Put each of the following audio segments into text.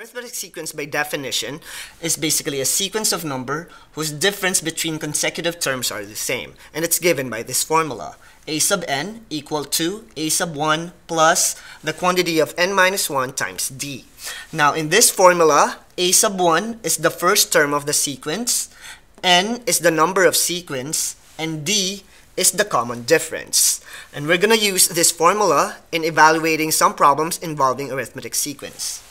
Arithmetic sequence by definition is basically a sequence of number whose difference between consecutive terms are the same, and it's given by this formula. a sub n equal to a sub 1 plus the quantity of n minus 1 times d. Now in this formula, a sub 1 is the first term of the sequence, n is the number of sequence, and d is the common difference. And we're going to use this formula in evaluating some problems involving arithmetic sequence.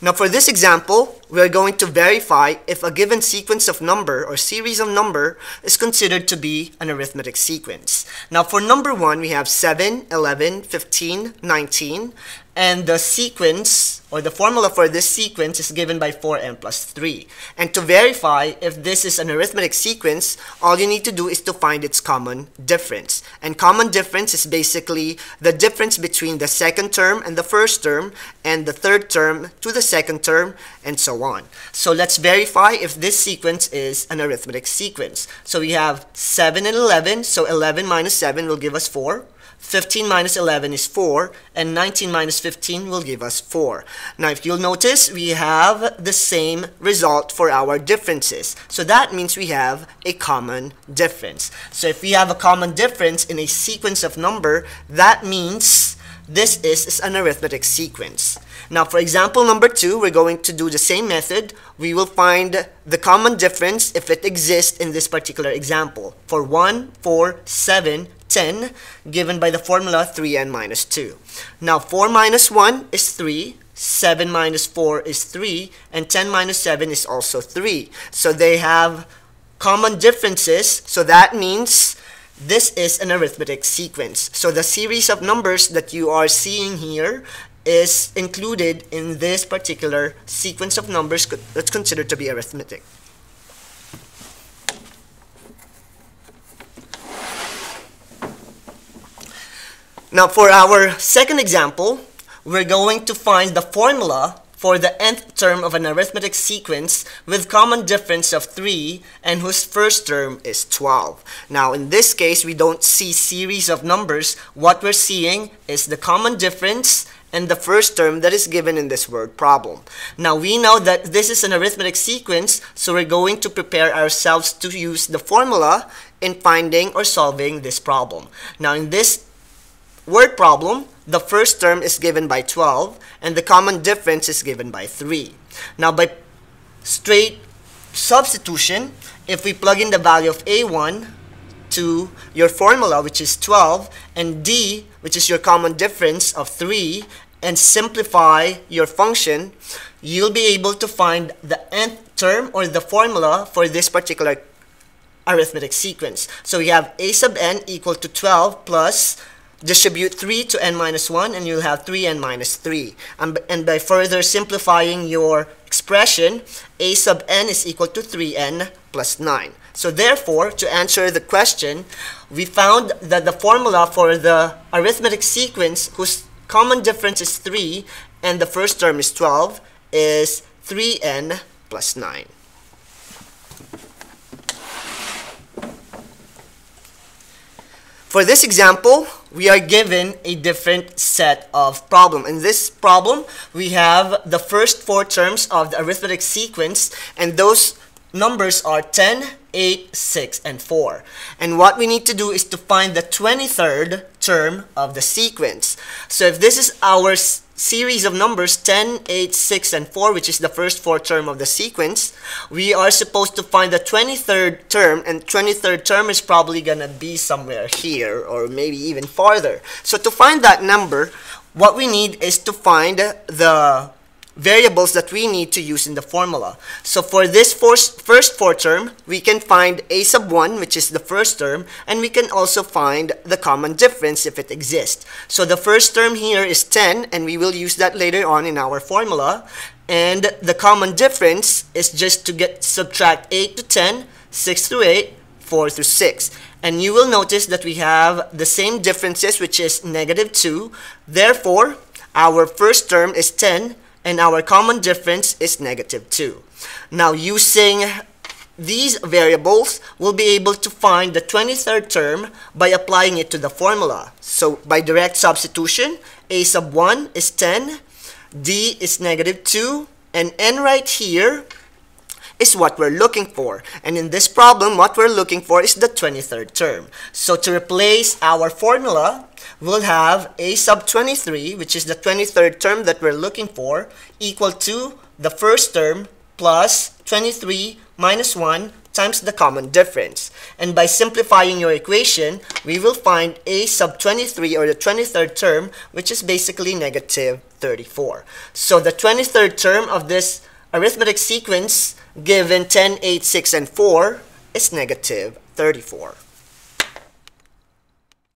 Now for this example, we are going to verify if a given sequence of number or series of number is considered to be an arithmetic sequence. Now for number 1, we have 7, 11, 15, 19, and the sequence or the formula for this sequence is given by 4n plus 3. And to verify if this is an arithmetic sequence, all you need to do is to find its common difference. And common difference is basically the difference between the second term and the first term, and the third term to the second term, and so on. So let's verify if this sequence is an arithmetic sequence. So we have 7 and 11, so 11 minus 7 will give us 4. 15 minus 11 is 4, and 19 minus 15 will give us 4. Now, if you'll notice, we have the same result for our differences. So that means we have a common difference. So if we have a common difference in a sequence of number, that means this is is an arithmetic sequence. Now, for example number 2, we're going to do the same method. We will find the common difference if it exists in this particular example. For 1, 4, 7, 10 given by the formula 3n minus 2. Now 4 minus 1 is 3, 7 minus 4 is 3, and 10 minus 7 is also 3. So they have common differences, so that means this is an arithmetic sequence. So the series of numbers that you are seeing here is included in this particular sequence of numbers that's considered to be arithmetic. Now for our second example, we're going to find the formula for the nth term of an arithmetic sequence with common difference of 3 and whose first term is 12. Now in this case, we don't see series of numbers. What we're seeing is the common difference and the first term that is given in this word problem. Now we know that this is an arithmetic sequence, so we're going to prepare ourselves to use the formula in finding or solving this problem. Now in this word problem, the first term is given by 12 and the common difference is given by 3. Now by straight substitution, if we plug in the value of a1 to your formula which is 12 and d which is your common difference of 3 and simplify your function, you'll be able to find the nth term or the formula for this particular arithmetic sequence. So we have a sub n equal to 12 plus distribute 3 to n minus 1 and you'll have 3n minus 3. And, by further simplifying your expression, a sub n is equal to 3n plus 9. So therefore, to answer the question, we found that the formula for the arithmetic sequence whose common difference is 3 and the first term is 12 is 3n plus 9. For this example, we are given a different set of problem. In this problem, we have the first four terms of the arithmetic sequence, and those numbers are 10, 8, 6, and 4. And what we need to do is to find the 23rd term of the sequence. So if this is our series of numbers 10, 8, 6, and 4, which is the first four term of the sequence, we are supposed to find the 23rd term, and 23rd term is probably going to be somewhere here, or maybe even farther. So to find that number, what we need is to find the variables that we need to use in the formula. So for this first, first four term, we can find a sub 1, which is the first term, and we can also find the common difference if it exists. So the first term here is 10, and we will use that later on in our formula. And the common difference is just to get subtract 8 to 10, 6 to 8, 4 to 6. And you will notice that we have the same differences, which is negative 2. Therefore, our first term is 10, and our common difference is negative 2. Now using these variables, we'll be able to find the 23rd term by applying it to the formula. So by direct substitution, a sub 1 is 10 D is negative 2, and N right here is what we're looking for. And in this problem, what we're looking for is the 23rd term. So to replace our formula, we'll have a sub 23, which is the 23rd term that we're looking for, equal to the first term plus 23 minus 1 times the common difference. And by simplifying your equation, we will find a sub 23 or the 23rd term, which is basically negative 34. So the 23rd term of this arithmetic sequence given 10, 8, 6, and 4 is negative 34.